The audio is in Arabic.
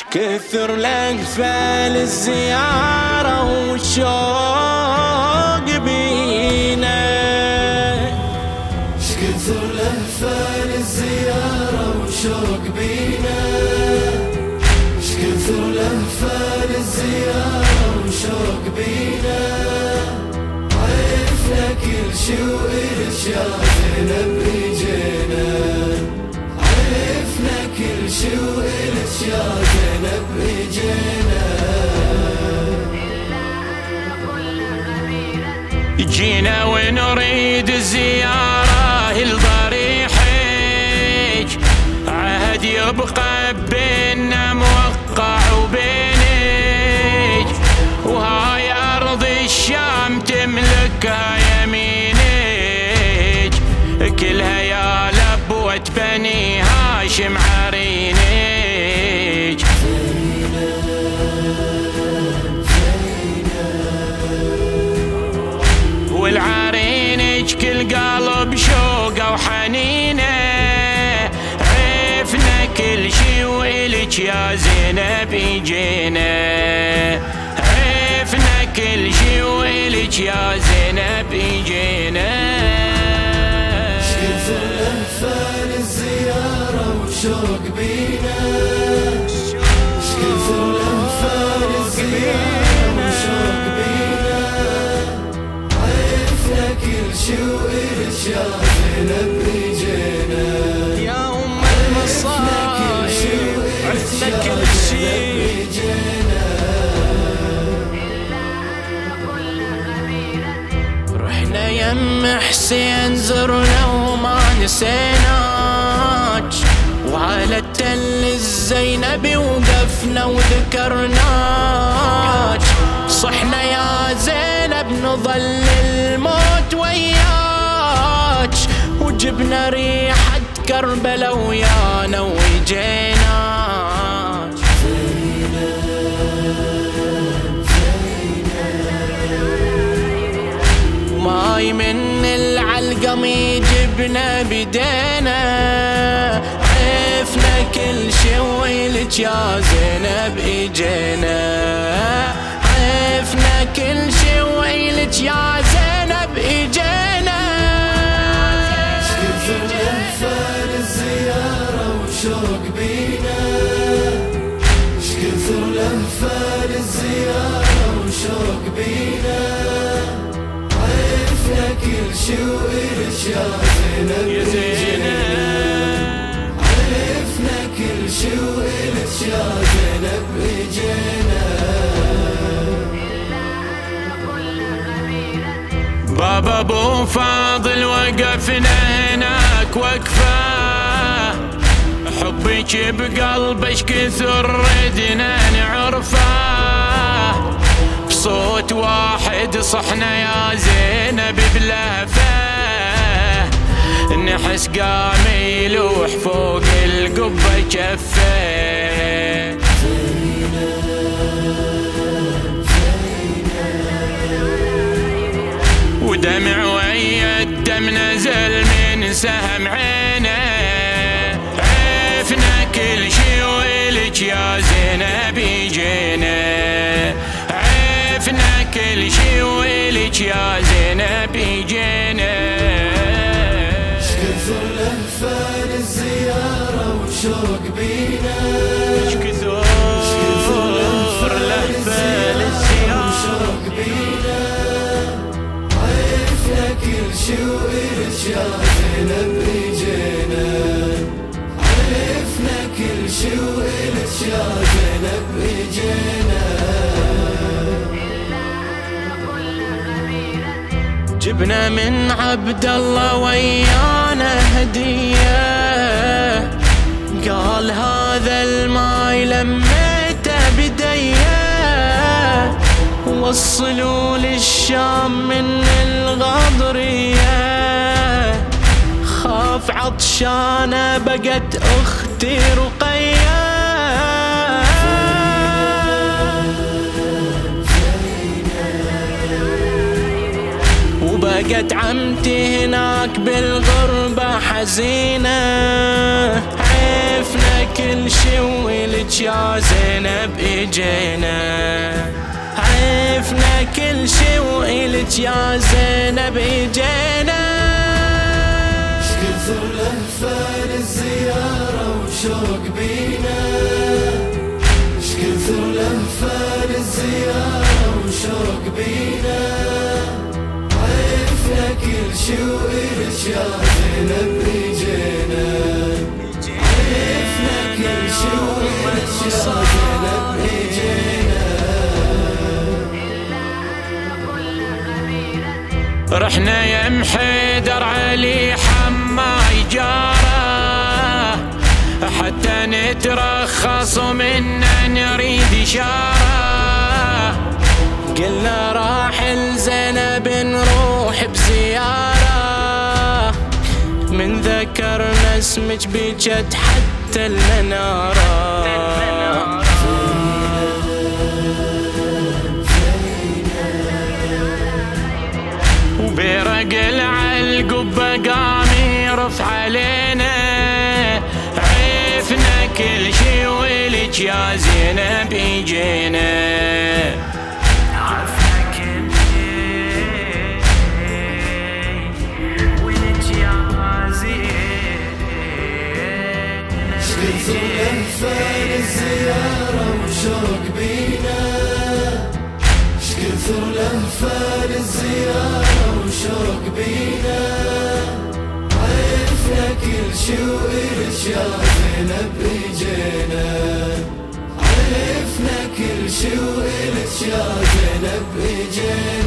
كثر لهفة للزيارة والشوق بينا. كثر لهفة للزيارة وشوق بينا. كثر لهفة للزيارة وشوق بينا. عرفنا كل شي وإلش يا زينب إجينا عرفنا كل شي وإلش جينا ونريد الزيارة لضريحك عهد يبقى بيننا موقع وبينك وهاي أرض الشام تملكها يمينك كلها يا لبوة بني هاشم عرينك والعرينج كل قلب شوقه وحنينه عرفنا كل شي وإلك يا زينب يجينا. عرفنا كل شي وإلك يا زينب يجينا. يا أم عرفنا كل شي وإلش يا زينب إجينا رحنا يم حسين زرنا وما نسيناك وعلى التل الزينبي وقفنا وذكرناك صحنا يا زينب نظل الموت وياك. وجبنا ريحة كربلا ويانا وجيناك ماي من العلقم يجبنا بدينا عرفنا كل شي ويلك يا زينب إجينا. عرفنا كل شي ويلك يا زينب كثر لهفة للزيارة وشوق بينا. عرفنا كل شي وإلش يا زينب عرفنا كل شي وإلش يا زينب إجينا بابا أبو فاضل وقفنا هناك وقفة. حبك بقلبك كثر ردنا نعرفه بصوت واحد صحنا يا زينب بلهفه. نحس قام يلوح فوق القبة كفه. عرفنا كل شي ويلك يا زينب يجينا عرفنا كل شي ويلك يا زينب يجينا كثر لهفة للزيارة وشوق بينا. كثر كثر لهفة للزيارة للزيارة وشوق بينا. عرفنا كل شي وإلش يا زينب جبنا من عبد الله ويانا هدية. قال هذا الماي لميته بدية. وصلوا للشام من الغضرية خاف عطشانة بقت أختي رقية. وبقت عمتي هناك بالغربة حزينة. عرفنا كل شي ولك يا زينب إجينا. عرفنا كل شي وإلك يا زينب إجينا. شكثر لهفة للزيارة وشوق بينا. شكثر لهفة للزيارة وشوق بينا. عرفنا كل شي وإلك يا زينب اجينا عرفنا كل شي وإلك يا زينب اجينا رحنا يا محيدر علي حماي جارة حتى نترخص ومنا نريد إشارة. قلنا راح لزينب نروح بزيارة. من ذكرنا اسمك بجد حتى المنارة. قام يرف علينا. عرفنا كل شي ولك يا زينب شكثر لهفة للزيارة وشوق بينا شكثر لهفة للزيارة وشوق بينا. عرفنا كل شي وإلك يا زينب اجينا عرفنا كل شي زينب اجينا